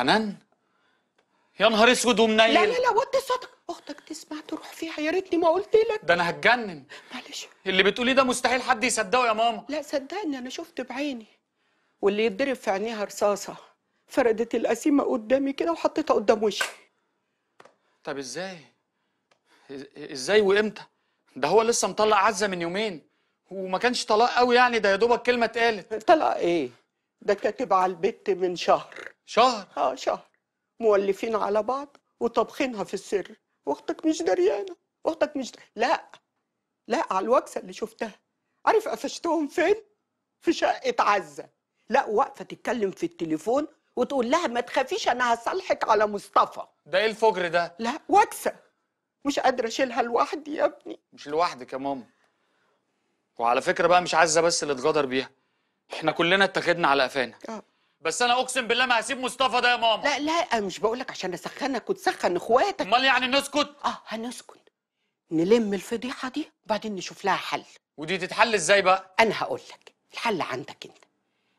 حنان؟ يا نهار أسود ومنيل. لا لا لا وطي صوتك أختك تسمع تروح فيها. يا ريتني ما قلت لك. ده أنا هتجنن. معلش. اللي بتقوليه ده مستحيل حد يصدقه يا ماما. لا صدقني أنا شفت بعيني. واللي يتضرب في عينيها رصاصة. فردت القسيمة قدامي كده وحطيتها قدام وشي. طب إزاي؟ إزاي وإمتى؟ ده هو لسه مطلق عزة من يومين. وما كانش طلاق قوي يعني ده يا دوبك كلمة اتقالت. طلع إيه؟ ده كاتب على البت من شهر. شهر. آه شهر. مولفين على بعض وطابخينها في السر. واختك مش دريانة. أختك مش در... لا. لا على الوكسة اللي شفتها. عارف قفشتهم فين؟ في شقة عزة. لا واقفة تتكلم في التليفون وتقول لها ما تخافيش أنا هصالحك على مصطفى. ده إيه الفجر ده؟ لا وكسة. مش قادرة أشيلها لوحدي يا ابني. مش لوحدك يا ماما. وعلى فكرة بقى مش عزة بس اللي اتغدر بيها. إحنا كلنا اتخذنا على قفانا. آه. بس أنا أقسم بالله ما هسيب مصطفى ده يا ماما. لا لا مش بقولك عشان أسخنك وتسخن إخواتك. أمال يعني نسكت؟ آه هنسكن. نلم الفضيحة دي وبعدين نشوف لها حل. ودي تتحل إزاي بقى؟ أنا هقول لك الحل عندك أنت.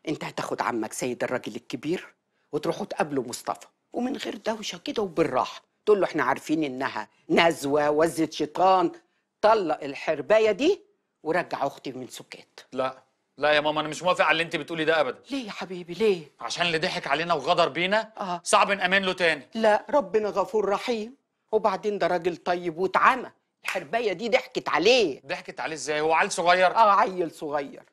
أنت هتاخد عمك سيد الراجل الكبير وتروحوا تقابلوا مصطفى. ومن غير دوشة كده وبالراحة. تقول له إحنا عارفين إنها نزوة وزة شيطان. طلق الحرباية دي ورجع أختي من سكات. لا. لا يا ماما أنا مش موافق على اللي أنت بتقولي ده ابدا. ليه يا حبيبي؟ ليه؟ عشان اللي ضحك علينا وغدر بينا آه. صعب نأمن له تاني. لا ربنا غفور رحيم. وبعدين ده راجل طيب واتعمى. الحربايه دي ضحكت عليه. ضحكت عليه إزاي؟ هو عيل صغير. آه عيل صغير.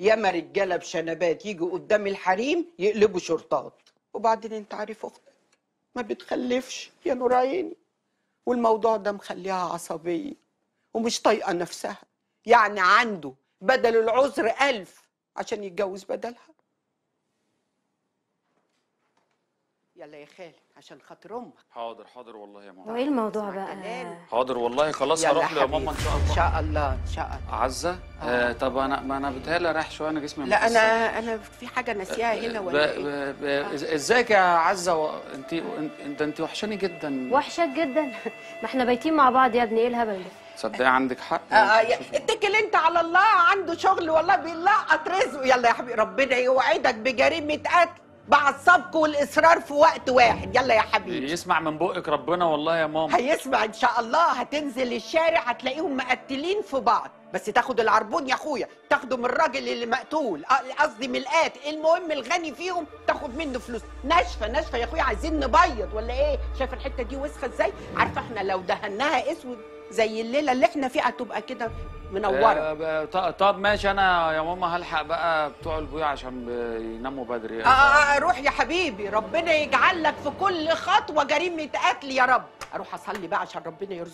ياما رجالة بشنبات يجوا قدام الحريم يقلبوا شرطات. وبعدين أنت عارف أختك ما بتخلفش. يا نور عيني. والموضوع ده مخليها عصبية ومش طايقة نفسها. يعني عنده بدل العذر ألف عشان يتجوز بدلها. يلا يا خالد عشان خاطر أمك. حاضر حاضر والله يا ماما. وإيه الموضوع بقى. حاضر والله خلاص هروح له يا حبيبي. ماما ان شاء إن الله شاء الله إن شاء الله. عزة؟ آه. طب أنا ما أنا بتهيألي رايح شوية أنا جسمي لا مكسر. أنا أنا في حاجة ناسيها هنا ب- ولا إيه؟ ب- ب- إز- إزيك يا عزة؟ و... انت أنت انت وحشاني جدا. وحشك جدا؟ ما إحنا بايتين مع بعض يا ابني إيه الهبل ده؟ صدقي عندك حق. آه، آه، اتكل أنت على الله عنده شغل والله بيلقط رزقه يلا يا حبيبي ربنا يوعدك بجريمة قتل. السبق والإصرار في وقت واحد. يلا يا حبيبي. يسمع من بقك ربنا والله يا ماما. هيسمع إن شاء الله. هتنزل الشارع هتلاقيهم مقتلين في بعض. بس تاخد العربون يا أخويا. تاخده من الراجل اللي مقتول. آه، قصدي من القاتل المهم الغني فيهم تاخد منه فلوس. ناشفة ناشفة يا أخويا. عايزين نبيض ولا إيه؟ شايف الحتة دي وسخة إزاي؟ عارفة إحنا لو دهناها أسود زي الليلة اللي إحنا فيها هتبقى كده منورة. آه، ط- طب ماشي أنا يا ماما هلحق بقى بتوع البوية عشان يناموا بدري. آه، آه آه، روح يا حبيبي. ربنا يجعل لك في كل خطوة جريمة قتل يا رب. أروح أصلي بقى عشان ربنا يرزقك